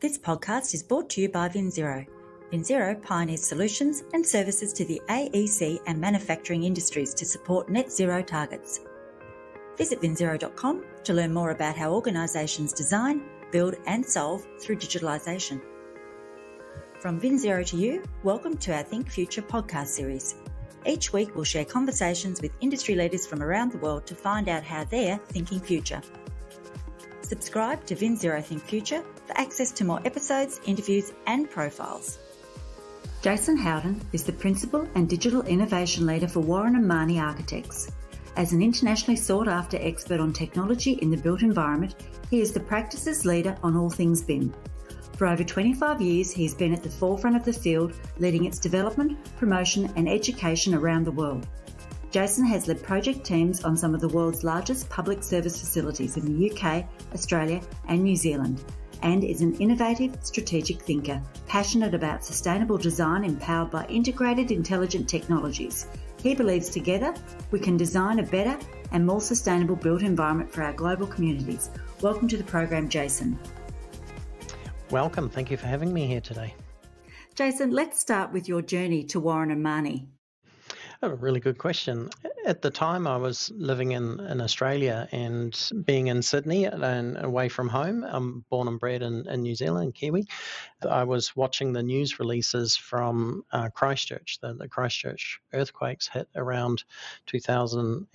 This podcast is brought to you by VinZero. VinZero pioneers solutions and services to the AEC and manufacturing industries to support net zero targets. Visit vinzero.com to learn more about how organisations design, build, and solve through digitalisation. From VinZero to you, welcome to our Think Future podcast series. Each week, we'll share conversations with industry leaders from around the world to find out how they're thinking future. Subscribe to VinZero Think Future for access to more episodes, interviews, and profiles. Jason Howden is the Principal and Digital Innovation Leader for Warren and Mahoney Architects. As an internationally sought after expert on technology in the built environment, he is the practices leader on all things BIM. For over 25 years, he's been at the forefront of the field, leading its development, promotion, and education around the world. Jason has led project teams on some of the world's largest public service facilities in the UK, Australia, and New Zealand, and is an innovative, strategic thinker, passionate about sustainable design empowered by integrated intelligent technologies. He believes together we can design a better and more sustainable built environment for our global communities. Welcome to the program, Jason. Welcome. Thank you for having me here today. Jason, let's start with your journey to Warren and Mahoney. A really good question. At the time, I was living in, in Australia and being in Sydney and away from home. I'm born and bred in, in New Zealand, Kiwi. I was watching the news releases from uh, Christchurch. The, the Christchurch earthquakes hit around 2011.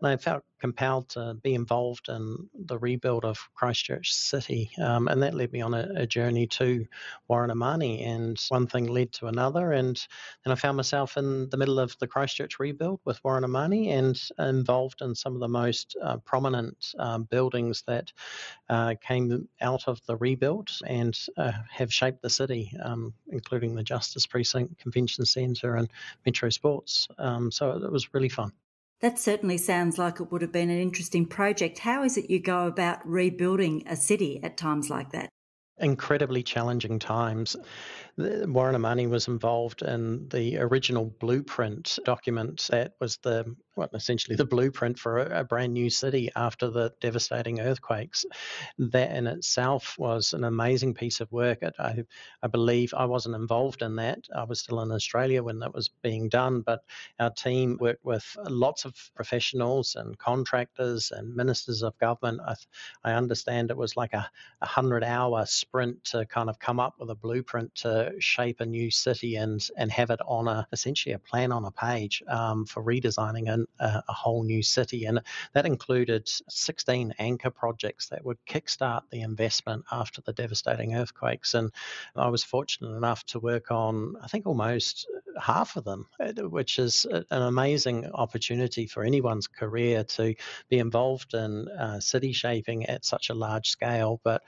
And I felt compelled to be involved in the rebuild of Christchurch City. Um, and that led me on a, a journey to Warren Mahoney. And one thing led to another. And then I found myself in the middle of the Christchurch rebuild with Warren Mahoney and involved in some of the most uh, prominent um, buildings that uh, came out of the rebuild and uh, have shaped the city, um, including the Justice Precinct, Convention Centre, and Metro Sports. Um, so it was really fun. That certainly sounds like it would have been an interesting project. How is it you go about rebuilding a city at times like that? Incredibly challenging times. Warren Mahoney was involved in the original blueprint document that was the well, essentially the blueprint for a, a, brand new city after the devastating earthquakes. That in itself was an amazing piece of work. I, I believe I wasn't involved in that. I was still in Australia when that was being done, but our team worked with lots of professionals and contractors and ministers of government. I, I understand it was like a, a hundred hour sprint to kind of come up with a blueprint to shape a new city and and have it on a essentially a plan on a page um, for redesigning an, a, a, whole new city. And that included 16 anchor projects that would kickstart the investment after the devastating earthquakes. And I was fortunate enough to work on I think almost half of them, uh, which is an amazing opportunity for anyone's career to be involved in uh, city shaping at such a large scale. But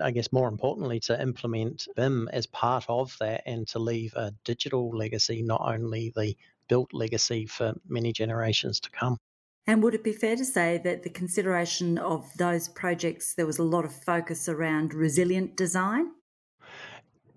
I guess more importantly, to implement BIM as part of that and to leave a digital legacy, not only the built legacy for many generations to come. And would it be fair to say that the consideration of those projects, there was a lot of focus around resilient design?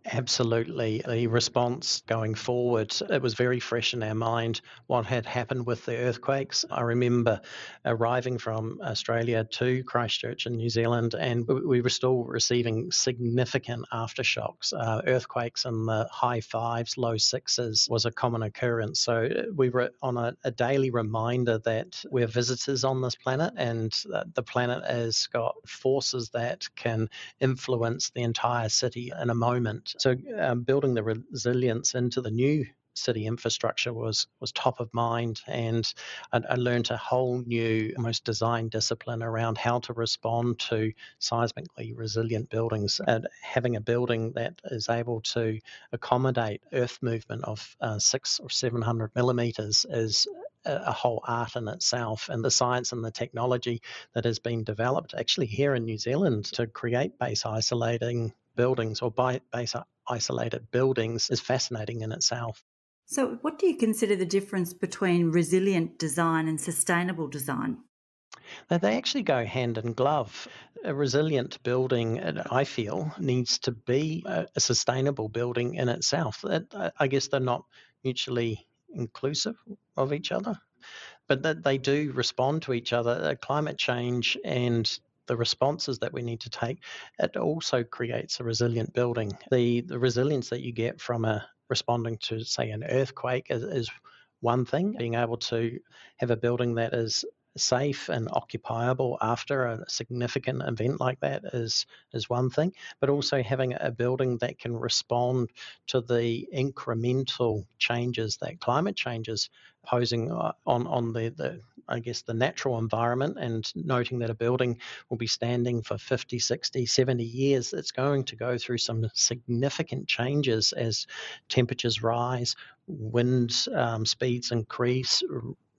Absolutely. The response going forward, it was very fresh in our mind what had happened with the earthquakes. I remember arriving from Australia to Christchurch in New Zealand, and we were still receiving significant aftershocks. Uh, earthquakes in the high fives, low sixes was a common occurrence. So uh, we were on a, a daily reminder that we're visitors on this planet, and the planet has got forces that can influence the entire city in a moment. So um, building the resilience into the new city infrastructure was was top of mind, and I, I learned a whole new almost design discipline around how to respond to seismically resilient buildings. And having a building that is able to accommodate earth movement of uh, six or seven hundred millimeters is a whole art in itself and the science and the technology that has been developed actually here in New Zealand to create base isolating buildings or base isolated buildings is fascinating in itself. So, what do you consider the difference between resilient design and sustainable design? Now, they actually go hand in glove. A resilient building, uh, I feel, needs to be a sustainable building in itself. I guess they're not mutually inclusive of each other, but that they do respond to each other. Climate change and the responses that we need to take, it also creates a resilient building. The the resilience that you get from a responding to say an earthquake is, is one thing. Being able to have a building that is safe and occupiable after a significant event like that is is one thing, but also having a building that can respond to the incremental changes that climate change is posing uh, on on the, the I guess the natural environment and noting that a building will be standing for 50, 60, 70 years, it's going to go through some significant changes as temperatures rise, wind um, speeds increase,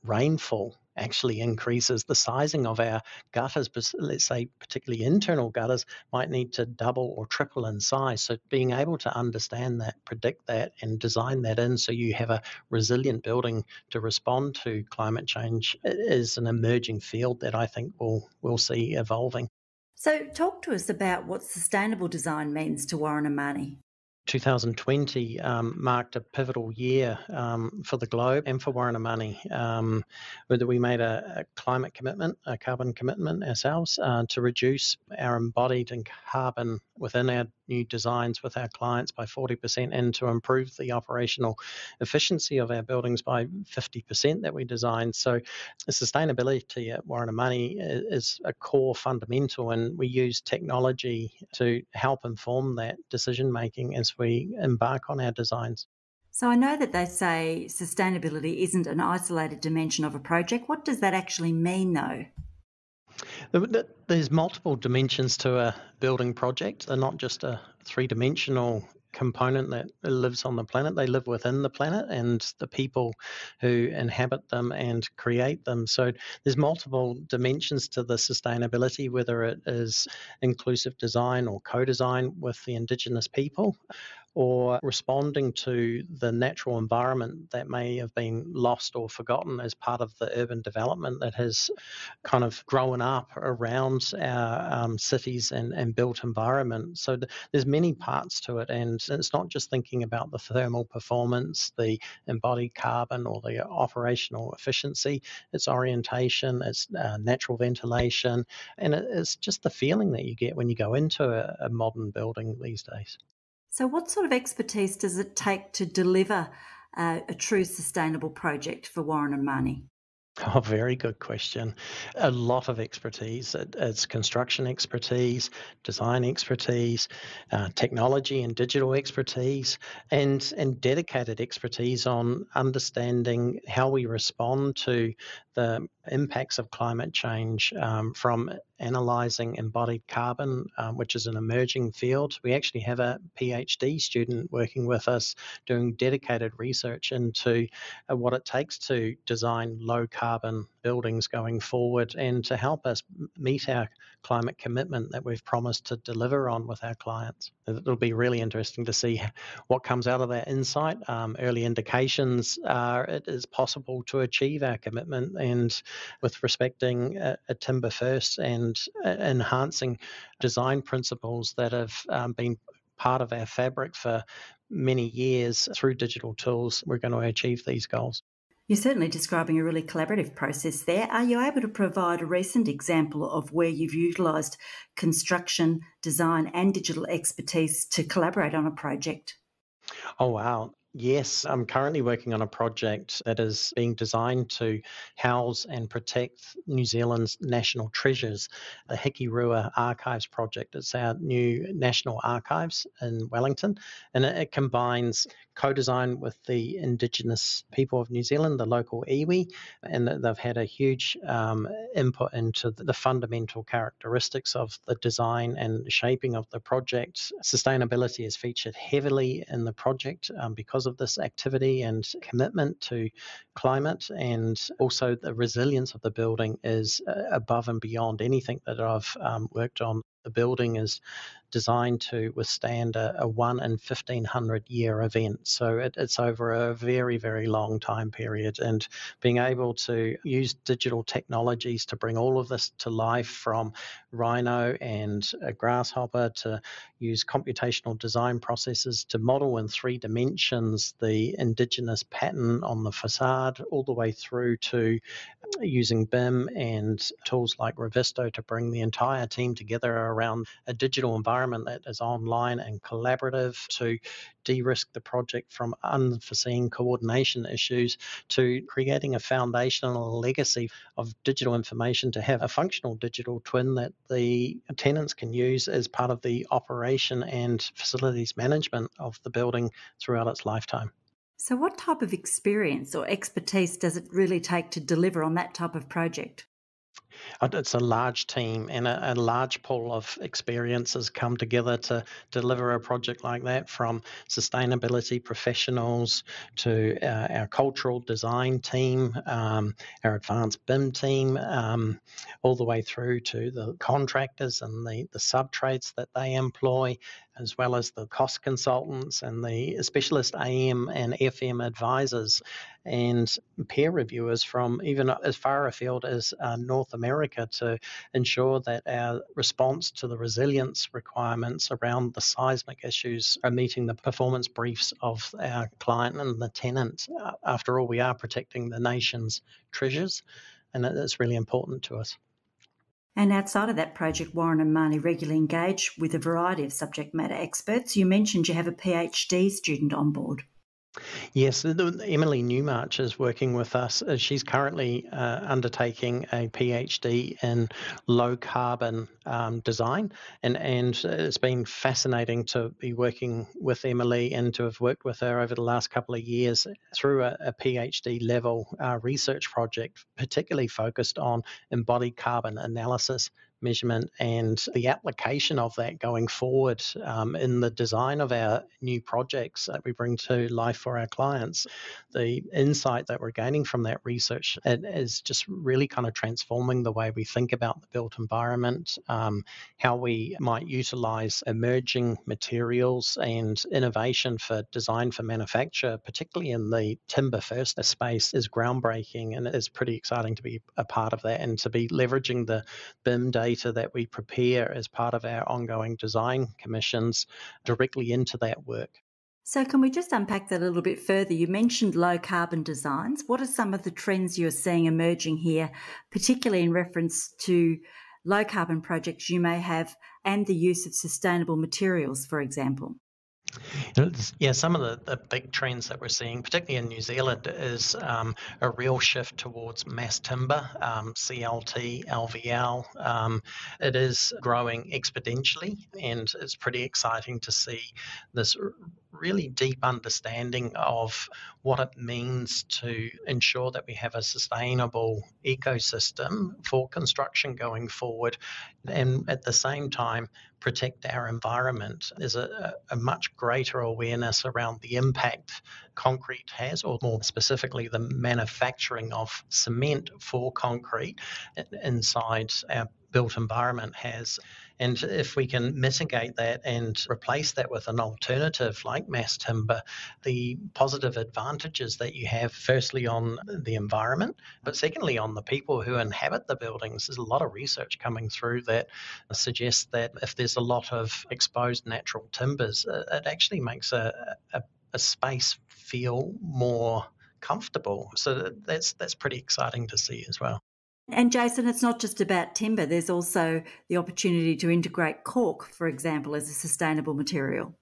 rainfall actually increases the sizing of our gutters, let's say particularly internal gutters might need to double or triple in size. So being able to understand that, predict that, and design that in so you have a resilient building to respond to climate change is an emerging field that I think we'll, we'll see evolving. So, talk to us about what sustainable design means to Warren and. 2020 um, marked a pivotal year um, for the globe and for Warren and Mahoney. Um, whether we made a, a, climate commitment, a carbon commitment ourselves uh, to reduce our embodied and carbon within our new designs with our clients by 40% and to improve the operational efficiency of our buildings by 50% that we designed. So, sustainability at Warren and Mahoney is a core fundamental, and we use technology to help inform that decision making as we embark on our designs. So I know that they say sustainability isn't an isolated dimension of a project. What does that actually mean, though? There's multiple dimensions to a building project. They're not just a three dimensional component that lives on the planet. They live within the planet and the people who inhabit them and create them. So there's multiple dimensions to the sustainability, whether it is inclusive design or co design with the Indigenous people or responding to the natural environment that may have been lost or forgotten as part of the urban development that has kind of grown up around our um, cities and, and built environment. So th- there's many parts to it, and it's not just thinking about the thermal performance, the embodied carbon, or the operational efficiency. It's orientation, it's uh, natural ventilation, and it's just the feeling that you get when you go into a, a modern building these days. So, what sort of expertise does it take to deliver uh, a true sustainable project for Warren and Mahoney? Oh, very good question. A lot of expertise. It's construction expertise, design expertise, uh, technology and digital expertise, and and dedicated expertise on understanding how we respond to the impacts of climate change um, from analysing embodied carbon, um, which is an emerging field. We actually have a PhD student working with us doing dedicated research into uh, what it takes to design low carbon buildings going forward and to help us meet our climate commitment that we've promised to deliver on with our clients. It'll be really interesting to see what comes out of that insight. Um, early indications are it is possible to achieve our commitment and with respecting a, a timber first and uh, enhancing design principles that have um, been part of our fabric for many years through digital tools, we're going to achieve these goals. You're certainly describing a really collaborative process there. Are you able to provide a recent example of where you've utilised construction, design, and digital expertise to collaborate on a project? Oh, wow. Yes, I'm currently working on a project that is being designed to house and protect New Zealand's national treasures, the Hikirua Archives Project. It's our new national archives in Wellington, and it, it combines co design with the Indigenous people of New Zealand, the local iwi, and they've had a huge um, input into the fundamental characteristics of the design and shaping of the project. Sustainability is featured heavily in the project um, because of this activity and commitment to climate, and also the resilience of the building is uh, above and beyond anything that I've um, worked on The building is designed to withstand a, a one in 1500 year event. So it, it's over a very, very long time period. And being able to use digital technologies to bring all of this to life from Rhino and Grasshopper to use computational design processes to model in three dimensions the indigenous pattern on the facade, all the way through to using BIM and tools like Revizto to bring the entire team together around a digital environment that is online and collaborative to de risk the project from unforeseen coordination issues to creating a foundational legacy of digital information to have a functional digital twin that the tenants can use as part of the operation and facilities management of the building throughout its lifetime. So, what type of experience or expertise does it really take to deliver on that type of project? It's a large team and a, a, large pool of experiences come together to deliver a project like that from sustainability professionals to uh, our cultural design team, um, our advanced BIM team, um, all the way through to the contractors and the, the sub trades that they employ, as well as the cost consultants and the specialist AM and FM advisors and peer reviewers from even as far afield as uh, North America to ensure that our response to the resilience requirements around the seismic issues are meeting the performance briefs of our client and the tenant. After all, we are protecting the nation's treasures, and it's really important to us. And outside of that project, Warren and Mahoney regularly engage with a variety of subject matter experts. You mentioned you have a PhD student on board. Yes, Emily Newmarch is working with us. Uh, she's currently uh, undertaking a PhD in low carbon um, design, and and it's been fascinating to be working with Emily and to have worked with her over the last couple of years through a, a PhD level uh, research project, particularly focused on embodied carbon analysis measurement and the application of that going forward um, in the design of our new projects that we bring to life for our clients. The insight that we're gaining from that research is just really kind of transforming the way we think about the built environment, um, how we might utilize emerging materials and innovation for design for manufacture, particularly in the timber first space, is groundbreaking and it's pretty exciting to be a part of that and to be leveraging the BIM data data that we prepare as part of our ongoing design commissions directly into that work. So, can we just unpack that a little bit further? You mentioned low carbon designs. What are some of the trends you're seeing emerging here, particularly in reference to low carbon projects you may have and the use of sustainable materials, for example? Yeah, some of the, the big trends that we're seeing, particularly in New Zealand, is um, a real shift towards mass timber, um, CLT, LVL. Um, it is growing exponentially, and it's pretty exciting to see this really deep understanding of what it means to ensure that we have a sustainable ecosystem for construction going forward and at the same time protect our environment. There's a, a much greater awareness around the impact concrete has, or more specifically, the manufacturing of cement for concrete inside our built environment has. And if we can mitigate that and replace that with an alternative like mass timber, the positive advantages that you have, firstly, on the environment, but secondly, on the people who inhabit the buildings. There's a lot of research coming through that suggests that if there's a lot of exposed natural timbers, uh, it actually makes a, a, a space feel more comfortable. So that's that's pretty exciting to see as well. And Jason, it's not just about timber, there's also the opportunity to integrate cork, for example, as a sustainable material.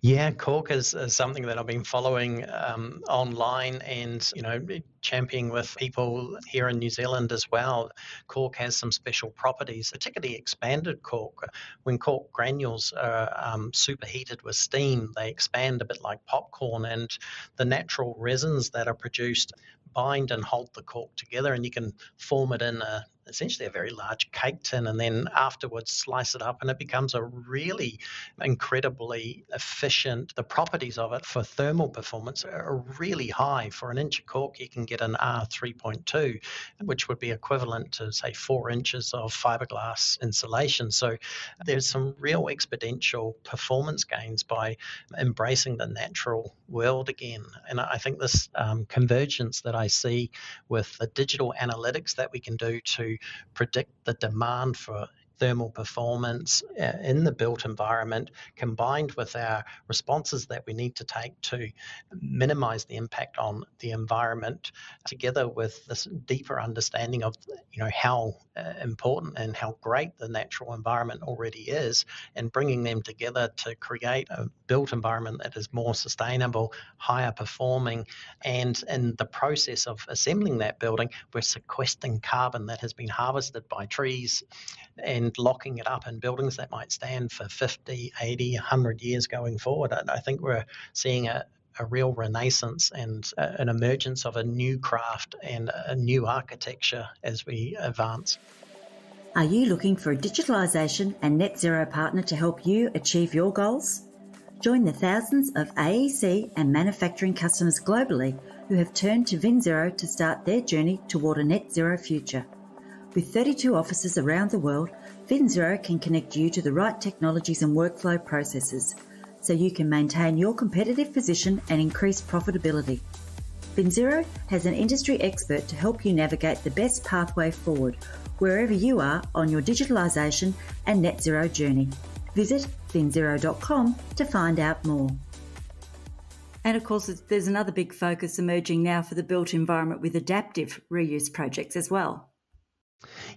Yeah, cork is, is, something that I've been following um, online and, you know, championing with people here in New Zealand as well. Cork has some special properties, particularly expanded cork. When cork granules are um, superheated with steam, they expand a bit like popcorn, and the natural resins that are produced bind and hold the cork together, and you can form it in a essentially a very large cake tin and then afterwards slice it up and it becomes a really incredibly efficient the properties of it for thermal performance are really high. For an inch of cork you can get an r3.2 which would be equivalent to say four inches of fiberglass insulation. So there's some real exponential performance gains by embracing the natural world again. And i think this um, convergence that i see with the digital analytics that we can do to predict the demand for thermal performance uh, in the built environment combined with our responses that we need to take to minimize the impact on the environment together with this deeper understanding of you know how uh, important and how great the natural environment already is and bringing them together to create a built environment that is more sustainable higher performing and in the process of assembling that building we're sequestering carbon that has been harvested by trees and and locking it up in buildings that might stand for 50, 80, 100 years going forward. And I think we're seeing a, a real renaissance and an emergence of a new craft and a new architecture as we advance. Are you looking for a digitalisation and net zero partner to help you achieve your goals? Join the thousands of AEC and manufacturing customers globally who have turned to VinZero to start their journey toward a net zero future. With 32 offices around the world, VinZero can connect you to the right technologies and workflow processes so you can maintain your competitive position and increase profitability. VinZero has an industry expert to help you navigate the best pathway forward wherever you are on your digitalisation and net zero journey. Visit vinzero.com to find out more. And of course, there's another big focus emerging now for the built environment with adaptive reuse projects as well.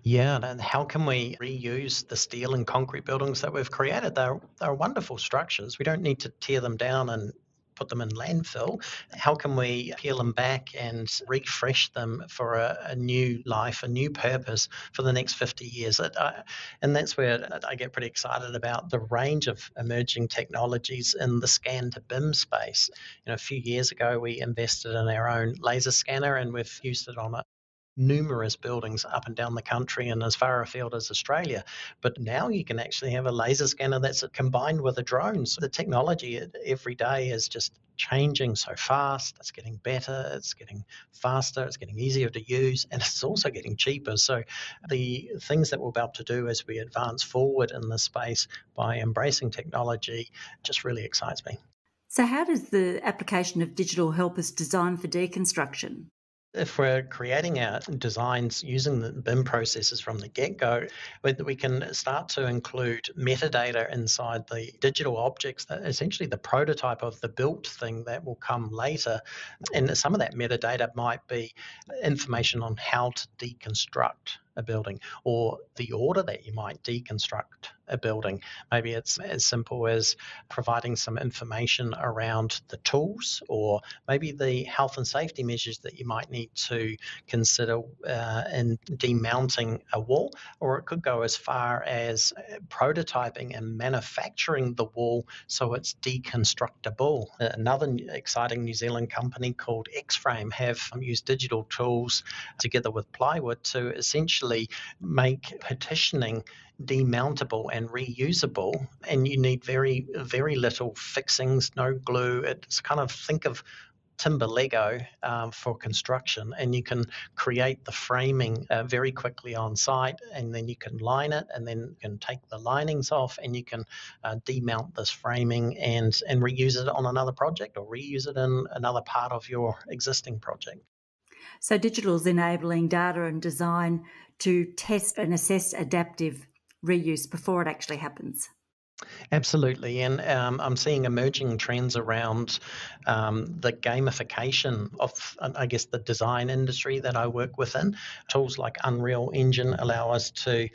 Yeah, and how can we reuse the steel and concrete buildings that we've created? They're, they're wonderful structures. We don't need to tear them down and put them in landfill. How can we peel them back and refresh them for a, a new life, a new purpose for the next 50 years? Uh, and that's where I get pretty excited about the range of emerging technologies in the scan to BIM space. You know, a few years ago, we invested in our own laser scanner and we've used it on a numerous buildings up and down the country and as far afield as Australia. But now you can actually have a laser scanner that's combined with a drone. So the technology every day is just changing so fast. It's getting better, it's getting faster, it's getting easier to use, and it's also getting cheaper. So the things that we're about to do as we advance forward in this space by embracing technology just really excites me. So, how does the application of digital help us design for deconstruction? Uh, if we're creating our designs using the BIM processes from the get-go, we can start to include metadata inside the digital objects, that essentially the prototype of the built thing that will come later. And some of that metadata might be information on how to deconstruct a building or the order that you might deconstruct a building. Maybe it's as simple as providing some information around the tools or maybe the health and safety measures that you might need to consider uh, in demounting a wall, or it could go as far as uh, prototyping and manufacturing the wall so it's deconstructible. Another exciting New Zealand company called X-Frame have used digital tools together with plywood to essentially make partitioning demountable and reusable and you need very very little fixings no glue. It's kind of think of timber lego um, for construction and you can create the framing uh, very quickly on site and then you can line it and then you can take the linings off and you can uh, demount this framing and and reuse it on another project or reuse it in another part of your existing project. So digital is enabling data and design to test and assess adaptive reuse before it actually happens. Absolutely, and um, I'm seeing emerging trends around um, the gamification of, I guess, the design industry that I work within. Tools like Unreal Engine allow us to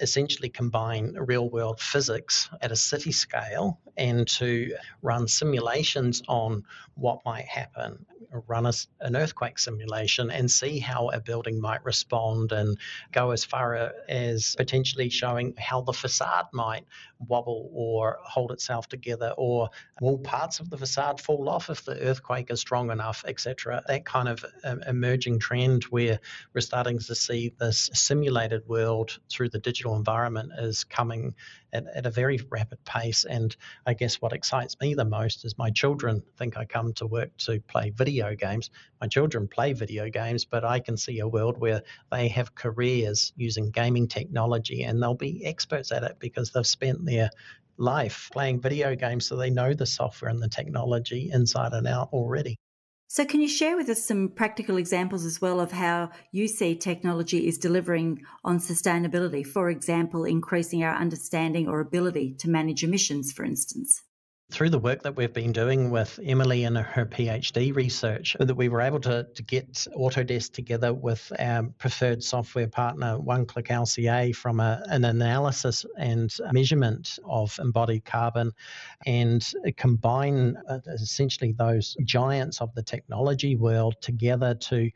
essentially combine real world physics at a city scale and to run simulations on what might happen run a, an earthquake simulation and see how a building might respond and go as far as potentially showing how the facade might wobble or hold itself together, or will parts of the facade fall off if the earthquake is strong enough, etc. That kind of um, emerging trend where we're starting to see this simulated world through the digital environment is coming at, at a very rapid pace. And I guess what excites me the most is my children think I come to work to play video games. My children play video games, but I can see a world where they have careers using gaming technology and they'll be experts at it because they've spent their life playing video games so they know the software and the technology inside and out already. So, can you share with us some practical examples as well of how you see technology is delivering on sustainability? For example, increasing our understanding or ability to manage emissions, for instance? Through the work that we've been doing with Emily and her PhD research, that we were able to, to get Autodesk together with our preferred software partner, One Click LCA, from a, an analysis and measurement of embodied carbon and combine uh, essentially those giants of the technology world together to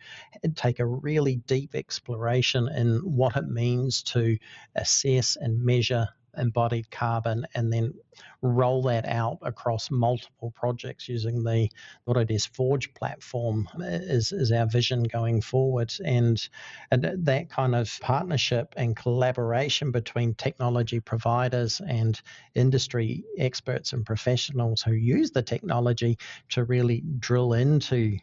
take a really deep exploration in what it means to assess and measure embodied carbon and then roll that out across multiple projects using the Autodesk Forge platform uh, is, is our vision going forward. And, and that kind of partnership and collaboration between technology providers and industry experts and professionals who use the technology to really drill into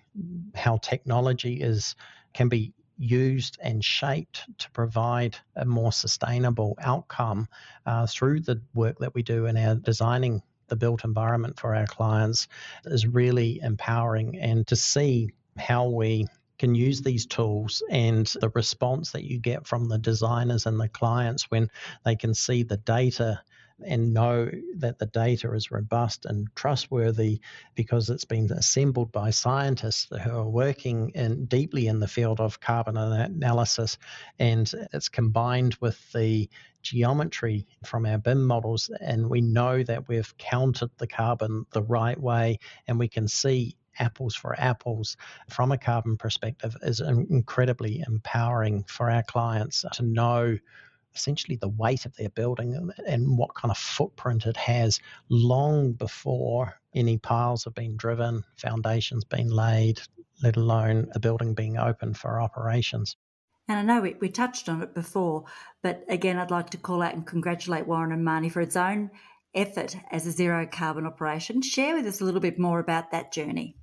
how technology is can be used and shaped to provide a more sustainable outcome uh, through the work that we do in our designing the built environment for our clients is really empowering. And to see how we can use these tools and the response that you get from the designers and the clients when they can see the data and know that the data is robust and trustworthy because it's been assembled by scientists who are working in deeply in the field of carbon analysis and it's combined with the geometry from our BIM models and we know that we've counted the carbon the right way and we can see apples for apples from a carbon perspective is incredibly empowering for our clients to know essentially the weight of their building and what kind of footprint it has long before any piles have been driven, foundations been laid, let alone the building being open for operations. And I know we, we touched on it before, but again, I'd like to call out and congratulate Warren and Mahoney for its own effort as a zero carbon operation. Share with us a little bit more about that journey.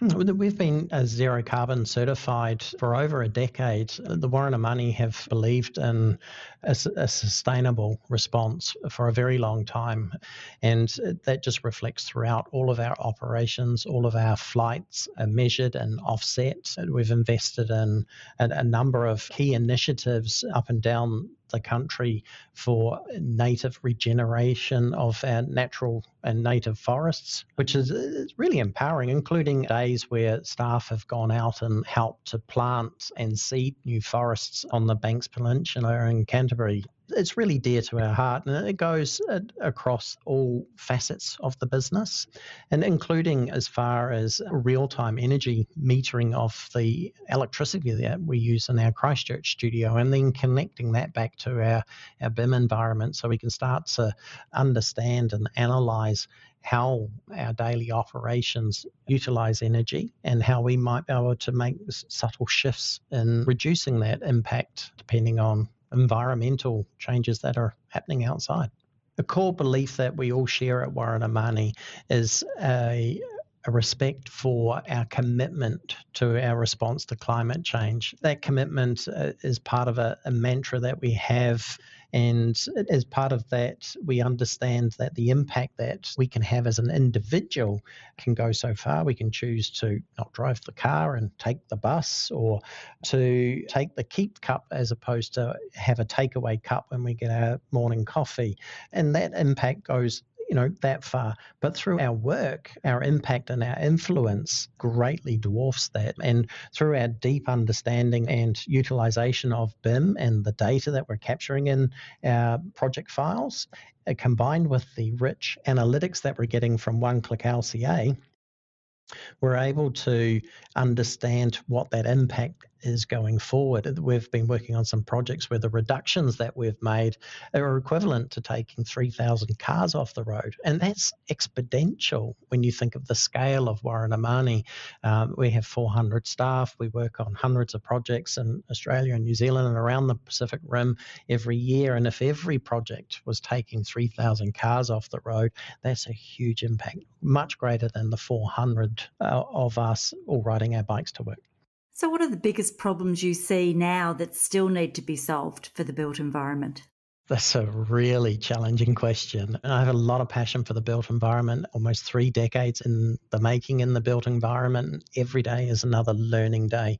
Hmm, we've been zero carbon certified for over a decade. The Warren and Mahoney have believed in a, a, sustainable response for a very long time. And that just reflects throughout all of our operations, all of our flights are measured and offset. We've invested in a, a number of key initiatives up and down the country for native regeneration of our natural and native forests, which is, is really empowering, including days where staff have gone out and helped to plant and seed new forests on the Banks Peninsula in Canterbury it's really dear to our heart and it goes across all facets of the business and including as far as real-time energy metering of the electricity that we use in our Christchurch studio and then connecting that back to our, our BIM environment so we can start to understand and analyze how our daily operations utilize energy and how we might be able to make subtle shifts in reducing that impact depending on environmental changes that are happening outside. A core belief that we all share at Warren and Mahoney is a, a respect for our commitment to our response to climate change. That commitment uh, is part of a, a mantra that we have and as part of that, we understand that the impact that we can have as an individual can go so far. We can choose to not drive the car and take the bus, or to take the keep cup as opposed to have a takeaway cup when we get our morning coffee. And that impact goes you know that far. But through our work our impact and our influence greatly dwarfs that. And through our deep understanding and utilization of bim and the data that we're capturing in our project files uh, combined with the rich analytics that we're getting from one click lca we're able to understand what that impact is going forward. We've been working on some projects where the reductions that we've made are equivalent to taking 3,000 cars off the road. And that's exponential when you think of the scale of Warren and Mahoney. Um, we have 400 staff. We work on hundreds of projects in Australia and New Zealand and around the Pacific Rim every year. And if every project was taking 3,000 cars off the road, that's a huge impact, much greater than the 400 uh, of us all riding our bikes to work. So, what are the biggest problems you see now that still need to be solved for the built environment? That's a really challenging question. And I have a lot of passion for the built environment, almost three decades in the making in the built environment. Every day is another learning day.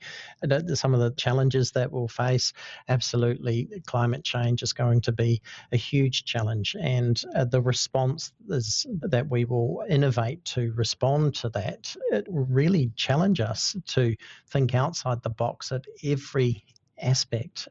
Some of the challenges that we'll face absolutely, climate change is going to be a huge challenge. And uh, the response is that we will innovate to respond to that. It will really challenge us to think outside the box at every aspect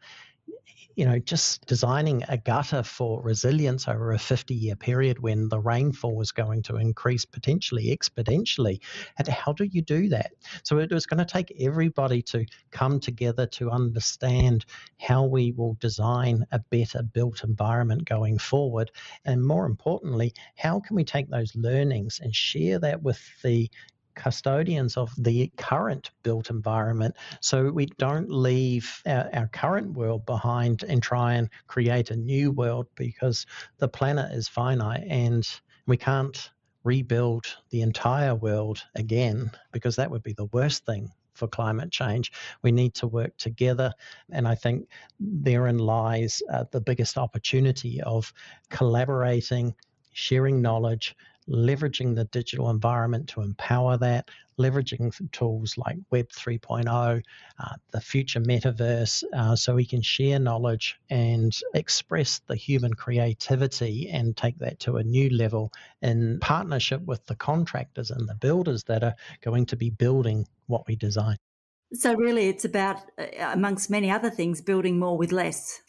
you know, just designing a gutter for resilience over a 50 year period when the rainfall was going to increase potentially exponentially. And how do you do that? So it was going to take everybody to come together to understand how we will design a better built environment going forward. And more importantly, how can we take those learnings and share that with the custodians of the current built environment so we don't leave our, our, current world behind and try and create a new world because the planet is finite and we can't rebuild the entire world again because that would be the worst thing for climate change. We need to work together. And I think therein lies uh, the biggest opportunity of collaborating, sharing knowledge, leveraging the digital environment to empower that, leveraging tools like Web 3.0, uh, the future metaverse, uh, so we can share knowledge and express the human creativity and take that to a new level in partnership with the contractors and the builders that are going to be building what we design. So, really, it's about, uh, amongst many other things, building more with less.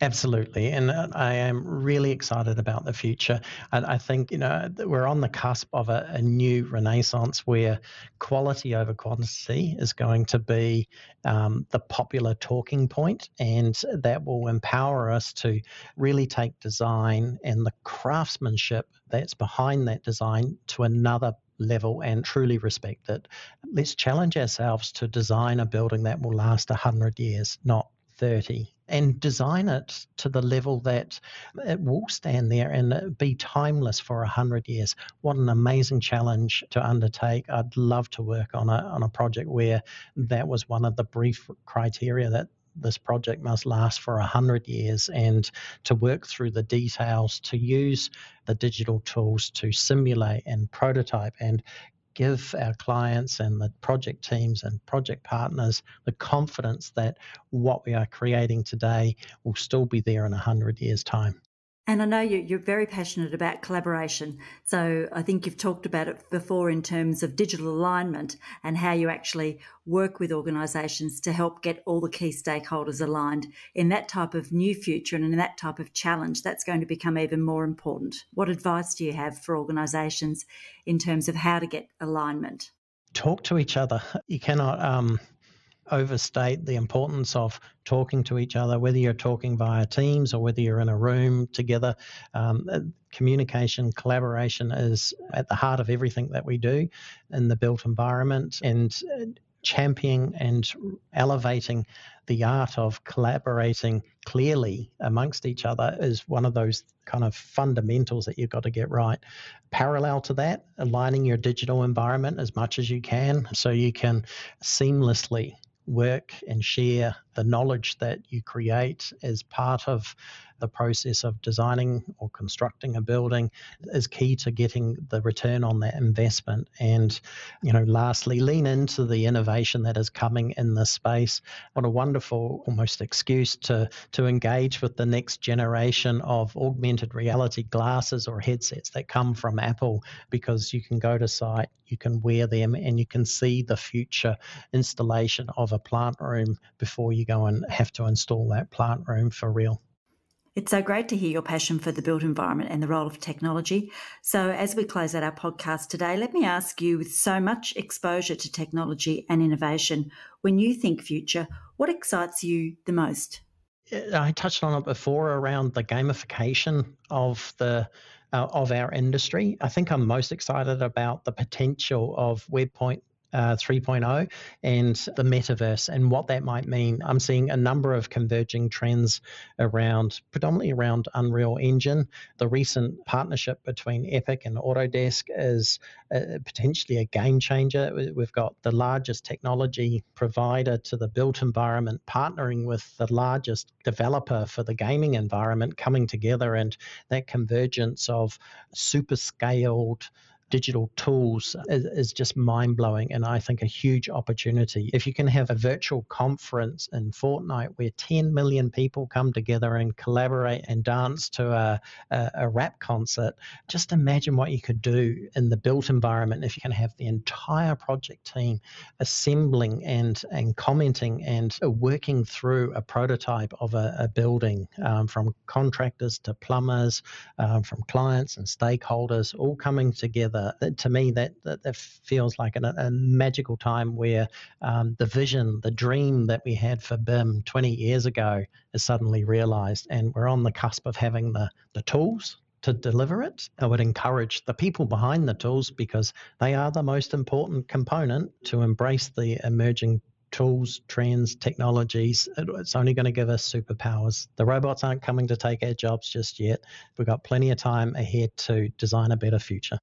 Absolutely. And uh, I am really excited about the future. And I think, you know, we're on the cusp of a, a new renaissance where quality over quantity is going to be um, the popular talking point, and that will empower us to really take design and the craftsmanship that's behind that design to another level and truly respect it. Let's challenge ourselves to design a building that will last 100 years, not 30 and design it to the level that it will stand there and be timeless for a hundred years. What an amazing challenge to undertake! I'd love to work on a on a project where that was one of the brief criteria that this project must last for a hundred years, and to work through the details, to use the digital tools to simulate and prototype and give our clients and the project teams and project partners the confidence that what we are creating today will still be there in 100 years' time. And I know you're very passionate about collaboration. So I think you've talked about it before in terms of digital alignment and how you actually work with organisations to help get all the key stakeholders aligned. In that type of new future and in that type of challenge, that's going to become even more important. What advice do you have for organisations in terms of how to get alignment? Talk to each other. You cannot. Um overstate the importance of talking to each other, whether you're talking via Teams or whether you're in a room together. Um, uh, communication, collaboration is at the heart of everything that we do in the built environment. And uh, championing and elevating the art of collaborating clearly amongst each other is one of those kind of fundamentals that you've got to get right. Parallel to that, aligning your digital environment as much as you can so you can seamlessly work and share the knowledge that you create as part of the process of designing or constructing a building is key to getting the return on that investment. And, you know, lastly, lean into the innovation that is coming in this space. What a wonderful almost excuse to, to engage with the next generation of augmented reality glasses or headsets that come from Apple because you can go to site, you can wear them, and you can see the future installation of a plant room before you go and have to install that plant room for real. It's so great to hear your passion for the built environment and the role of technology. So, as we close out our podcast today, let me ask you with so much exposure to technology and innovation, when you think future, what excites you the most? I touched on it before around the gamification of the uh, of our industry. I think I'm most excited about the potential of WebPoint uh, 3.0 and the metaverse and what that might mean. I'm seeing a number of converging trends around, predominantly around Unreal Engine. The recent partnership between Epic and Autodesk is potentially a game changer. We've got the largest technology provider to the built environment partnering with the largest developer for the gaming environment coming together, and that convergence of super scaled digital tools is, is just mind blowing and I think a huge opportunity. If you can have a virtual conference in Fortnite where 10 million people come together and collaborate and dance to a, a, a rap concert, just imagine what you could do in the built environment if you can have the entire project team assembling and, and commenting and working through a prototype of a, a building um, from contractors to plumbers, um, from clients and stakeholders all coming together together. To me, that that, that feels like an, a magical time where um, the vision, the dream that we had for BIM 20 years ago is suddenly realized, and we're on the cusp of having the the tools to deliver it. I would encourage the people behind the tools because they are the most important component to embrace the emerging tools, trends, technologies. It's only going to give us superpowers. The robots aren't coming to take our jobs just yet. We've got plenty of time ahead to design a better future.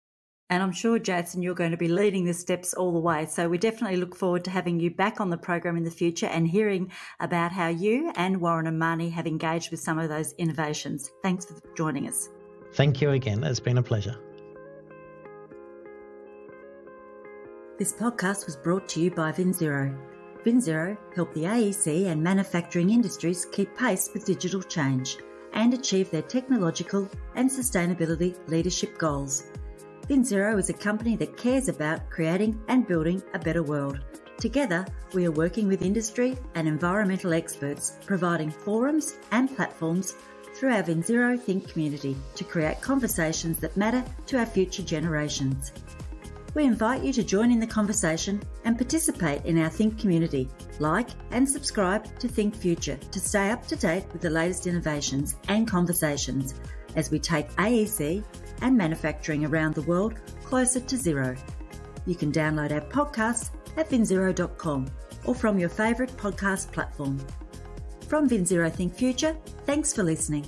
And I'm sure, Jason, you're going to be leading the steps all the way. So we definitely look forward to having you back on the program in the future and hearing about how you and Warren and Mahoney have engaged with some of those innovations. Thanks for joining us. Thank you again. It's been a pleasure. This podcast was brought to you by BIMZERO. BIMZERO help the AEC and manufacturing industries keep pace with digital change and achieve their technological and sustainability leadership goals. BIMZERO is a company that cares about creating and building a better world. Together, we are working with industry and environmental experts, providing forums and platforms through our BIMZERO Think community to create conversations that matter to our future generations. We invite you to join in the conversation and participate in our Think community. Like and subscribe to Think Future to stay up to date with the latest innovations and conversations as we take AEC and manufacturing around the world closer to zero. You can download our podcasts at bimzero.com or from your favourite podcast platform. From BIMZERO Think Future, thanks for listening.